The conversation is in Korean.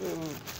음.